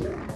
platform.